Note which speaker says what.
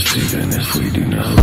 Speaker 1: Mistaken if we do not